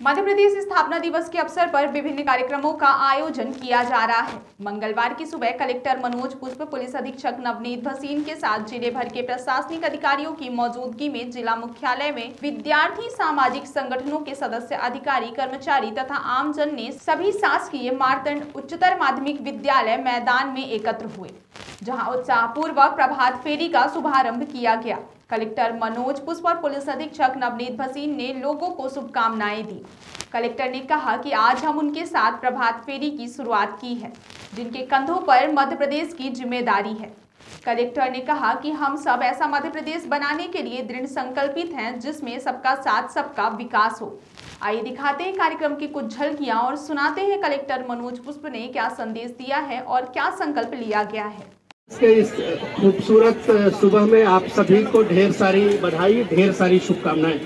मध्य प्रदेश स्थापना दिवस के अवसर पर विभिन्न कार्यक्रमों का आयोजन किया जा रहा है। मंगलवार की सुबह कलेक्टर मनोज पुष्प, पुलिस अधीक्षक नवनीत भसीन के साथ ज़िले भर के प्रशासनिक अधिकारियों की मौजूदगी में जिला मुख्यालय में विद्यार्थी सामाजिक संगठनों के सदस्य, अधिकारी, कर्मचारी तथा आमजन ने सभी शासकीय मारतंड उच्चतर माध्यमिक विद्यालय मैदान में एकत्र हुए, जहाँ उत्साहपूर्वक प्रभात फेरी का शुभारंभ किया गया। कलेक्टर मनोज पुष्प और पुलिस अधीक्षक नवनीत भसीन ने लोगों को शुभकामनाएँ दी। कलेक्टर ने कहा कि आज हम उनके साथ प्रभात फेरी की शुरुआत की है, जिनके कंधों पर मध्य प्रदेश की ज़िम्मेदारी है। कलेक्टर ने कहा कि हम सब ऐसा मध्य प्रदेश बनाने के लिए दृढ़ संकल्पित हैं, जिसमें सबका साथ, सबका विकास हो। आइए दिखाते हैं कार्यक्रम की कुछ झलकियाँ और सुनाते हैं कलेक्टर मनोज पुष्प ने क्या संदेश दिया है और क्या संकल्प लिया गया है। इसके इस खूबसूरत सुबह में आप सभी को ढेर सारी बधाई, ढेर सारी शुभकामनाएँ।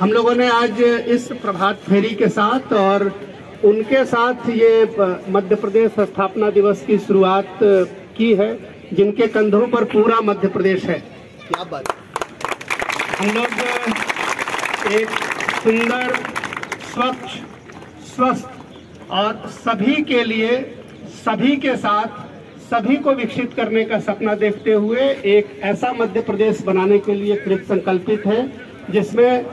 हम लोगों ने आज इस प्रभात फेरी के साथ और उनके साथ ये मध्य प्रदेश स्थापना दिवस की शुरुआत की है, जिनके कंधों पर पूरा मध्य प्रदेश है। क्या बात। हम लोग एक सुंदर, स्वच्छ, स्वस्थ और सभी के लिए, सभी के साथ सभी को विकसित करने का सपना देखते हुए एक ऐसा मध्य प्रदेश बनाने के लिए कृत संकल्पित है, जिसमें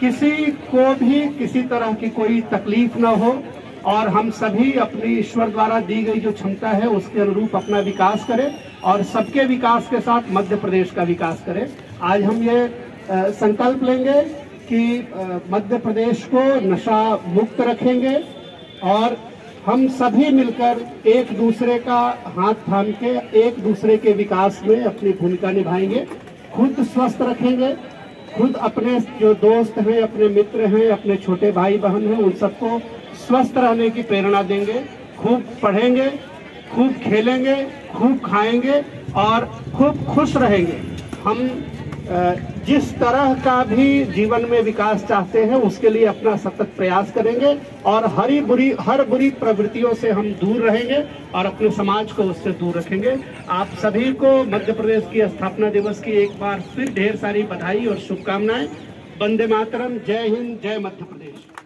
किसी को भी किसी तरह की कोई तकलीफ़ न हो और हम सभी अपनी ईश्वर द्वारा दी गई जो क्षमता है, उसके अनुरूप अपना विकास करें और सबके विकास के साथ मध्य प्रदेश का विकास करें। आज हम ये संकल्प लेंगे कि मध्य प्रदेश को नशा मुक्त रखेंगे और हम सभी मिलकर एक दूसरे का हाथ थाम के, एक दूसरे के विकास में अपनी भूमिका निभाएँगे। खुद स्वस्थ रखेंगे। खुद अपने जो दोस्त हैं, अपने मित्र हैं, अपने छोटे भाई बहन हैं, उन सबको स्वस्थ रहने की प्रेरणा देंगे। खूब पढ़ेंगे, खूब खेलेंगे, खूब खाएँगे और खूब खुश रहेंगे। हम जिस तरह का भी जीवन में विकास चाहते हैं, उसके लिए अपना सतत प्रयास करेंगे और हरी बुरी, हर बुरी प्रवृत्तियों से हम दूर रहेंगे और अपने समाज को उससे दूर रखेंगे। आप सभी को मध्य प्रदेश की स्थापना दिवस की एक बार फिर ढेर सारी बधाई और शुभकामनाएँ। वंदे मातरम, जय हिंद, जय मध्य प्रदेश।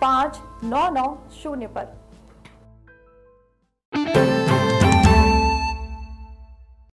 पाँच नौ नौ शून्य पर।